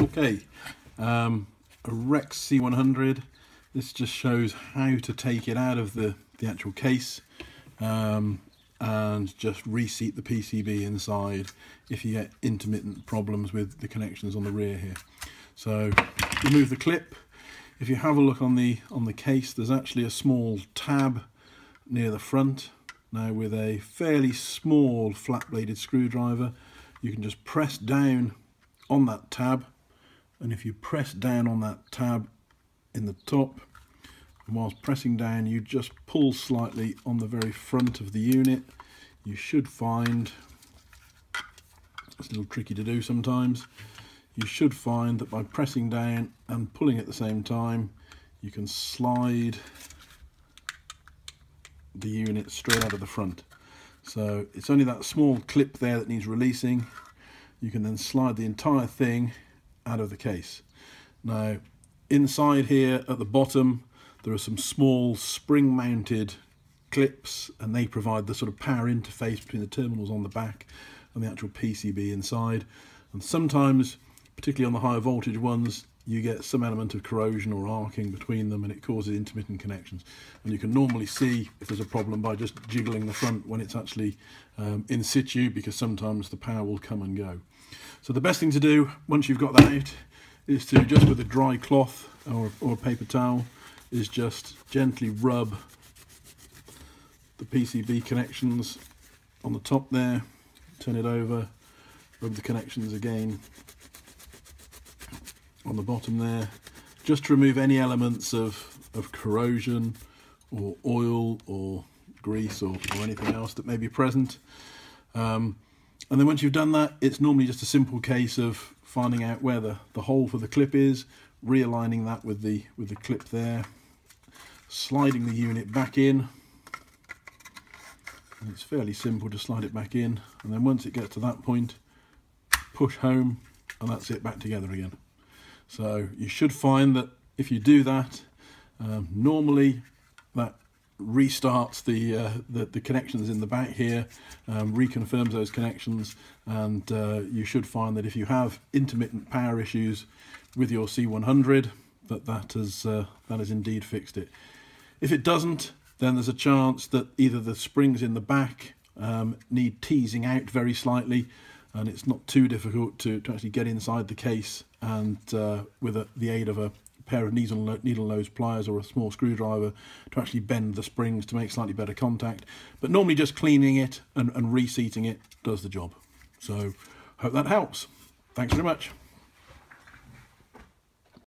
Okay, um, a Rex C100. This just shows how to take it out of the, the actual case um, and just reseat the PCB inside if you get intermittent problems with the connections on the rear here. So remove the clip. If you have a look on the on the case, there's actually a small tab near the front. Now with a fairly small flat bladed screwdriver, you can just press down on that tab and if you press down on that tab in the top whilst pressing down you just pull slightly on the very front of the unit you should find it's a little tricky to do sometimes you should find that by pressing down and pulling at the same time you can slide the unit straight out of the front. So it's only that small clip there that needs releasing. You can then slide the entire thing out of the case. Now inside here at the bottom there are some small spring mounted clips and they provide the sort of power interface between the terminals on the back and the actual PCB inside and sometimes particularly on the higher voltage ones you get some element of corrosion or arcing between them and it causes intermittent connections. And you can normally see if there's a problem by just jiggling the front when it's actually um, in situ because sometimes the power will come and go. So the best thing to do once you've got that out is to just with a dry cloth or, or a paper towel is just gently rub the PCB connections on the top there, turn it over, rub the connections again on the bottom there, just to remove any elements of, of corrosion or oil or grease or, or anything else that may be present. Um, and then once you've done that, it's normally just a simple case of finding out where the, the hole for the clip is, realigning that with the, with the clip there, sliding the unit back in. And it's fairly simple to slide it back in. And then once it gets to that point, push home and that's it back together again. So you should find that if you do that, um, normally that restarts the, uh, the, the connections in the back here, um, reconfirms those connections, and uh, you should find that if you have intermittent power issues with your C100, that that has uh, that has indeed fixed it. If it doesn't, then there's a chance that either the springs in the back um, need teasing out very slightly, and it's not too difficult to, to actually get inside the case and uh, with a, the aid of a pair of needle, needle nose pliers or a small screwdriver to actually bend the springs to make slightly better contact. But normally just cleaning it and, and reseating it does the job. So hope that helps. Thanks very much.